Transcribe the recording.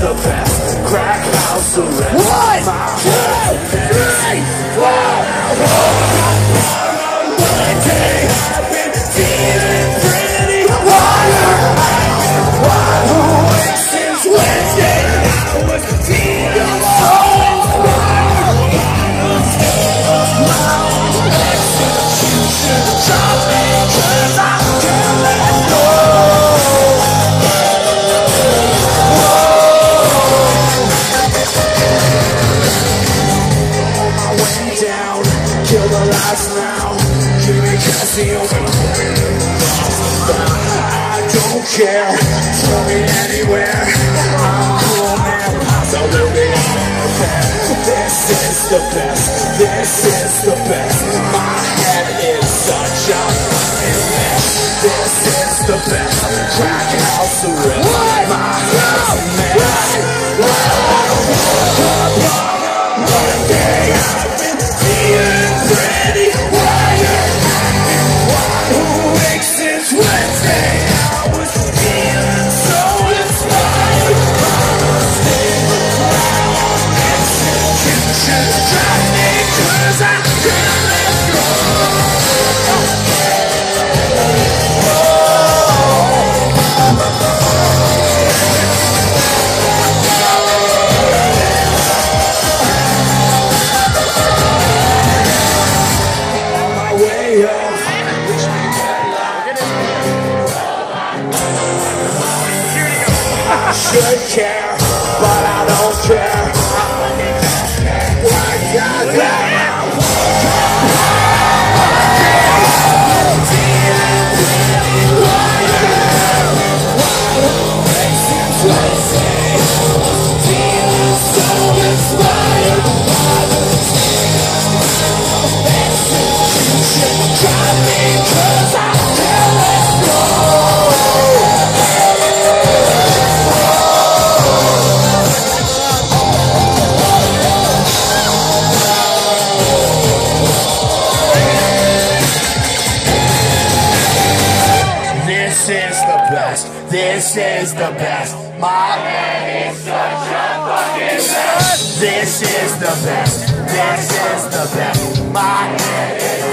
the best. Now. I don't care. Me anywhere. I'm cool man. This is the best. This is the best. My head is such a fucking mess. This is the best. Crack house arrest. My. One day I've been pretty should care, but I don't care. This is the best. My head is such a fucking mess. This is the best. This is the best. My head is